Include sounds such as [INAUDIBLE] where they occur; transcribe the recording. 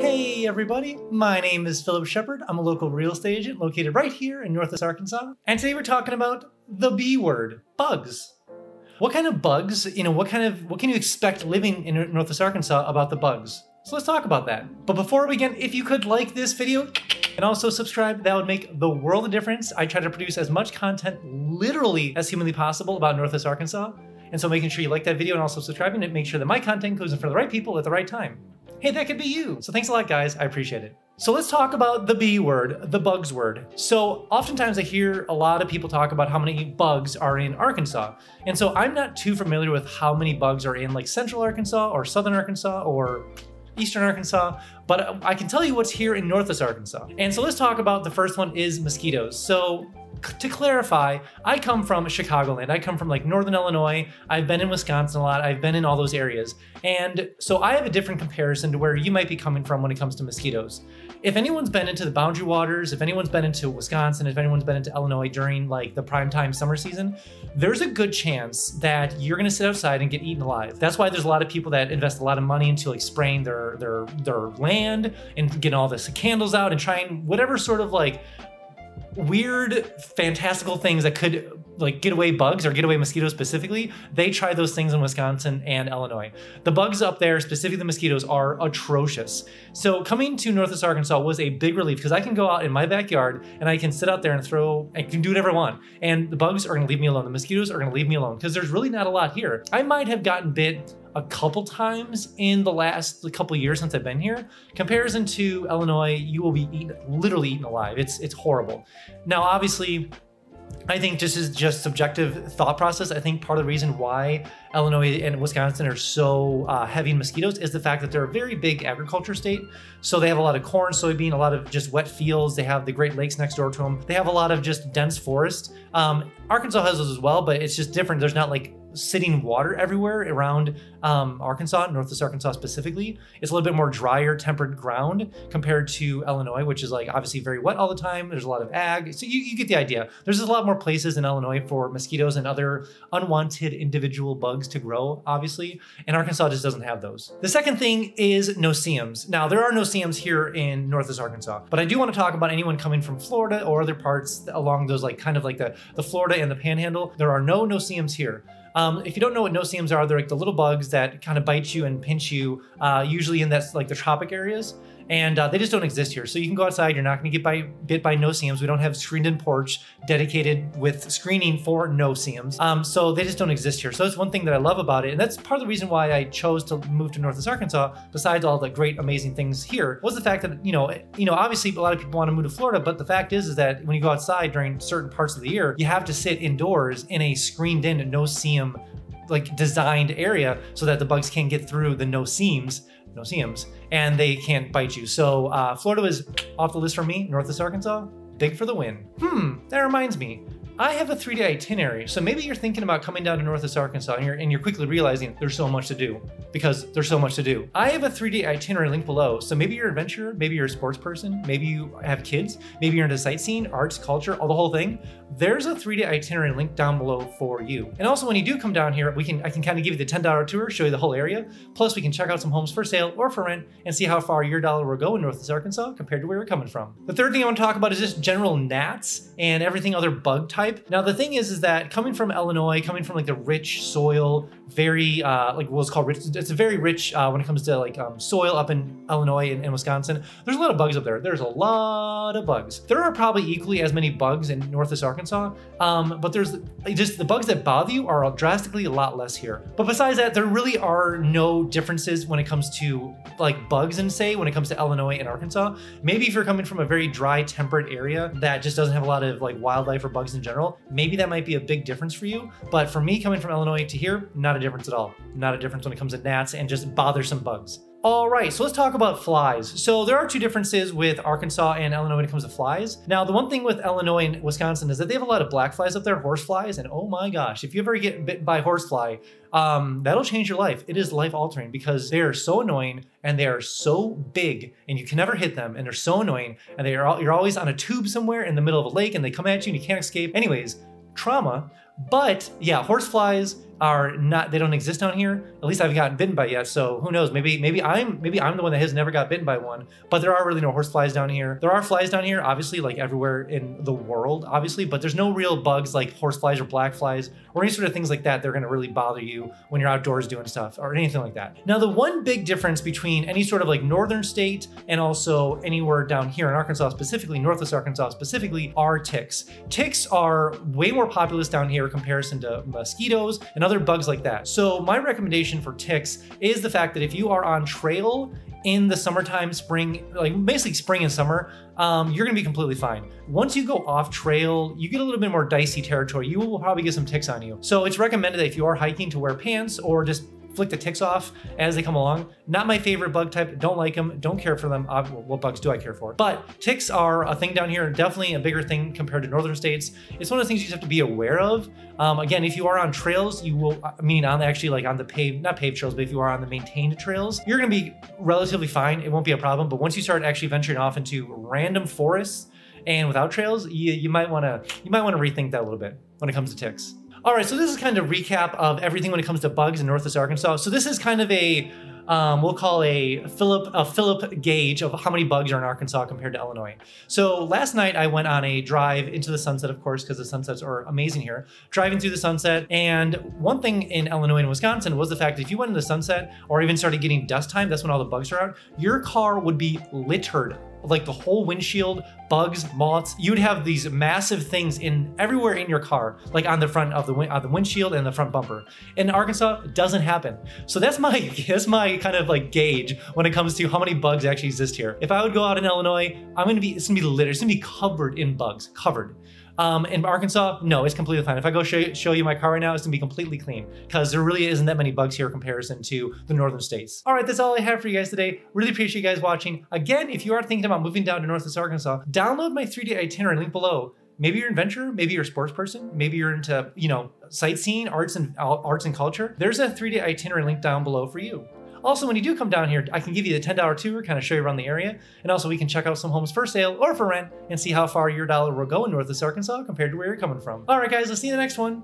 Hey everybody, my name is Phillip Shepard. I'm a local real estate agent located right here in Northwest Arkansas. And today we're talking about the B word, bugs. What kind of bugs, you know, what kind of, what can you expect living in Northwest Arkansas about the bugs? So let's talk about that. But before we begin, if you could like this video and also subscribe, that would make the world a difference. I try to produce as much content literally as humanly possible about Northwest Arkansas. And so making sure you like that video and also subscribing to make sure that my content goes in front of the right people at the right time. Hey, that could be you. So thanks a lot, guys. I appreciate it. So let's talk about the B word, the bugs word. So oftentimes I hear a lot of people talk about how many bugs are in Arkansas. And so I'm not too familiar with how many bugs are in like central Arkansas or southern Arkansas or eastern Arkansas, but I can tell you what's here in northwest Arkansas. And so let's talk about the first one is mosquitoes. So to clarify, I come from Chicagoland. I come from like Northern Illinois. I've been in Wisconsin a lot. I've been in all those areas. And so I have a different comparison to where you might be coming from when it comes to mosquitoes. If anyone's been into the boundary waters, if anyone's been into Wisconsin, if anyone's been into Illinois during like the prime time summer season, there's a good chance that you're gonna sit outside and get eaten alive. That's why there's a lot of people that invest a lot of money into like spraying their their their land and getting all the candles out and trying whatever sort of like weird fantastical things that could like get away bugs or get away mosquitoes specifically they try those things in wisconsin and illinois. The bugs up there specifically the mosquitoes are atrocious. So coming to northwest arkansas was a big relief because i can go out in my backyard and i can sit out there and throw i can do whatever i want. And the bugs are going to leave me alone. The mosquitoes are going to leave me alone because there's really not a lot here. I might have gotten bit a couple times in the last couple years since I've been here. Comparison to Illinois, you will be eaten, literally eaten alive. It's it's horrible. Now, obviously, I think this is just subjective thought process. I think part of the reason why Illinois and Wisconsin are so uh, heavy in mosquitoes is the fact that they're a very big agriculture state. So they have a lot of corn, soybean, a lot of just wet fields. They have the Great Lakes next door to them. They have a lot of just dense forest. Um, Arkansas has those as well, but it's just different. There's not like sitting water everywhere around um, Arkansas, Northwest Arkansas specifically. It's a little bit more drier, tempered ground compared to Illinois, which is like obviously very wet all the time. There's a lot of ag. So you, you get the idea. There's a lot more places in Illinois for mosquitoes and other unwanted individual bugs to grow, obviously. And Arkansas just doesn't have those. The second thing is no-see-ums. Now, there are no-see-ums here in Northwest Arkansas, but I do want to talk about anyone coming from Florida or other parts along those like kind of like the, the Florida and the Panhandle. There are no no-see-ums here. Um, if you don't know what no-see-ums are, they're like the little bugs that kind of bite you and pinch you, uh, usually in that's like the tropic areas and uh, they just don't exist here. So you can go outside, you're not going to get by, bit by no-see-ums. We don't have screened-in porch dedicated with screening for no-see-ums. Um, so they just don't exist here. So that's one thing that I love about it, and that's part of the reason why I chose to move to Northwest Arkansas. Besides all the great, amazing things here, was the fact that you know, you know, obviously a lot of people want to move to Florida, but the fact is, is that when you go outside during certain parts of the year, you have to sit indoors in a screened-in no-see-um like designed area so that the bugs can't get through the no-see-ums no-see-ums, and they can't bite you. So uh, Florida was off the list for me, Northwest Arkansas, big for the win. Hmm, that reminds me. I have a three-day itinerary, so maybe you're thinking about coming down to Northwest Arkansas and you're, and you're quickly realizing there's so much to do because there's so much to do. I have a three-day itinerary link below, so maybe you're an adventurer, maybe you're a sports person, maybe you have kids, maybe you're into sightseeing, arts, culture, all the whole thing. There's a three-day itinerary link down below for you. And also when you do come down here, we can I can kind of give you the $10 tour, show you the whole area. Plus we can check out some homes for sale or for rent and see how far your dollar will go in Northwest Arkansas compared to where you're coming from. The third thing I want to talk about is just general gnats and everything other bug type. Now the thing is, is that coming from Illinois, coming from like the rich soil, very uh, like what's called rich. It's a very rich uh, when it comes to like um, soil up in Illinois and, and, Wisconsin. There's a lot of bugs up there. There's a lot of bugs. There are probably equally as many bugs in Northwest Arkansas, um, but there's just the bugs that bother you are drastically a lot less here. But besides that, there really are no differences when it comes to like bugs and say when it comes to Illinois and Arkansas. Maybe if you're coming from a very dry, temperate area that just doesn't have a lot of like wildlife or bugs in general, maybe that might be a big difference for you. But for me, coming from Illinois to here, not a difference at all. Not a difference when it comes to gnats and just bothersome bugs. All right, so let's talk about flies. So there are two differences with Arkansas and Illinois when it comes to flies. Now, the one thing with Illinois and Wisconsin is that they have a lot of black flies up there, horse flies, and oh my gosh, if you ever get bit by horsefly, um, that'll change your life. It is life altering because they are so annoying and they are so big and you can never hit them and they're so annoying and they are you're always on a tube somewhere in the middle of a lake and they come at you and you can't escape. Anyways, trauma. But yeah, horseflies are not they don't exist down here. At least I haven't gotten bitten by yet. So who knows? Maybe maybe I'm maybe I'm the one that has never got bitten by one. But there are really no horse flies down here. There are flies down here, obviously, like everywhere in the world, obviously. But there's no real bugs like horse flies or black flies or any sort of things like that. They're going to really bother you when you're outdoors doing stuff or anything like that. Now the one big difference between any sort of like northern state and also anywhere down here in Arkansas specifically, Northwest Arkansas specifically, are ticks. Ticks are way more populous down here in comparison to mosquitoes and other bugs like that. So my recommendation for ticks is the fact that if you are on trail in the summertime, spring, like basically spring and summer, um, you're gonna be completely fine. Once you go off trail, you get a little bit more dicey territory. You will probably get some ticks on you. So it's recommended that if you are hiking to wear pants or just flick the ticks off as they come along. Not my favorite bug type. Don't like them. Don't care for them. Uh, what bugs do I care for? But ticks are a thing down here. Definitely a bigger thing compared to northern states. It's one of the things you just have to be aware of. Um, again, if you are on trails, you will, I mean, on actually like on the paved, not paved trails, but if you are on the maintained trails, you're going to be relatively fine. It won't be a problem. But once you start actually venturing off into random forests, and without trails, you, you might want to you might want to rethink that a little bit when it comes to ticks. All right, so this is kind of recap of everything when it comes to bugs in Northwest Arkansas. So this is kind of a um, we'll call a Phillip a Phillip gauge of how many bugs are in Arkansas compared to Illinois. So last night I went on a drive into the sunset, of course, because the sunsets are amazing here. Driving through the sunset, and one thing in Illinois and Wisconsin was the fact that if you went in the sunset or even started getting dust time, that's when all the bugs are out. Your car would be littered like the whole windshield, bugs, moths. You'd have these massive things in everywhere in your car, like on the front of the of the windshield and the front bumper. In Arkansas, it doesn't happen. So that's my [LAUGHS] that's my kind of like gauge when it comes to how many bugs actually exist here. If I would go out in Illinois, I'm gonna be it's gonna be littered. It's gonna be covered in bugs, covered. Um, in Arkansas, no, it's completely fine. If I go show you, show you my car right now, it's gonna be completely clean because there really isn't that many bugs here in comparison to the northern states. All right, that's all I have for you guys today. Really appreciate you guys watching. Again, if you are thinking about moving down to Northwest Arkansas, download my 3D itinerary link below. Maybe you're an adventurer, maybe you're a sports person, maybe you're into, you know, sightseeing, arts and arts and culture. There's a 3D itinerary link down below for you. Also, when you do come down here, I can give you the $10 tour, kind of show you around the area. And also, we can check out some homes for sale or for rent and see how far your dollar will go in Northwest Arkansas compared to where you're coming from. All right, guys, I'll see you in the next one.